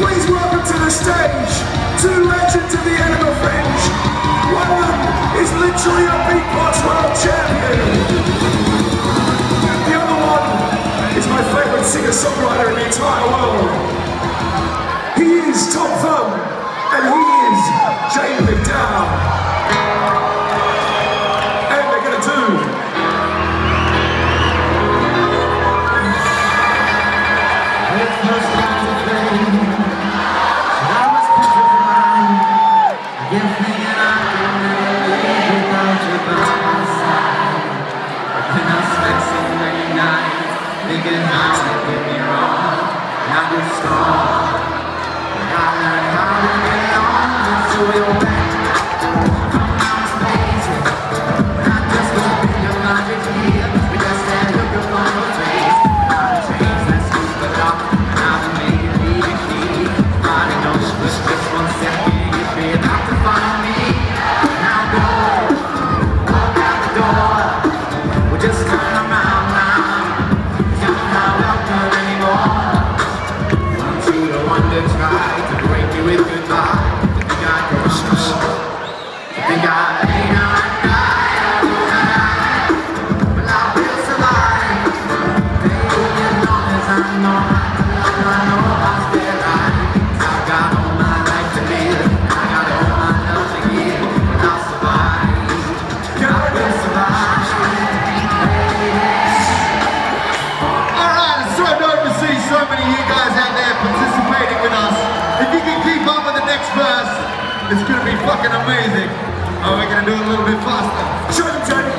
please welcome to the stage two legends of the Animal Fringe. One of them is literally a beatbox world champion. The other one is my favorite singer-songwriter in the entire world. He is Tom Thum, and he is Jamie MacDowell. And they're gonna do can so many of you guys out there participating with us. If you can keep up with the next verse, it's gonna be fucking amazing. Oh, we're gonna do it a little bit faster. Show them, Johnny.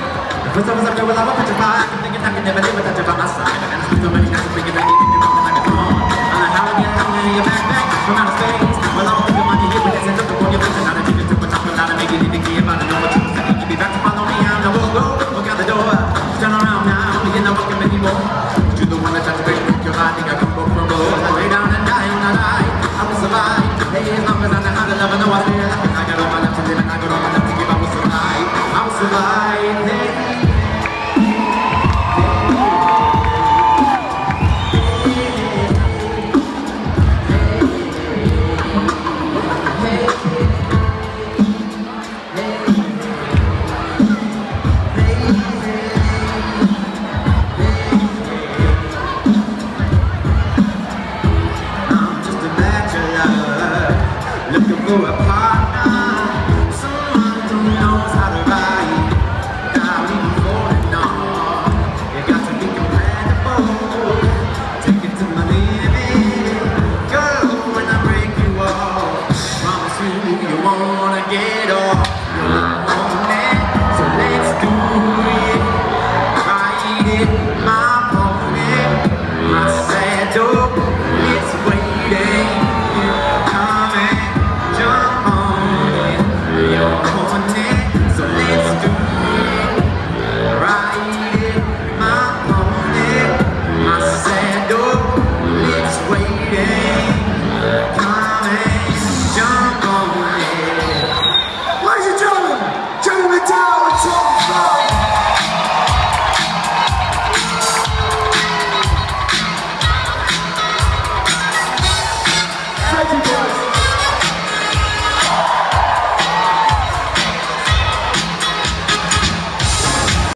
for a partner Someone who knows how to ride. You got to be Take it to my limit. Girl, when I break you off Promise you, you won't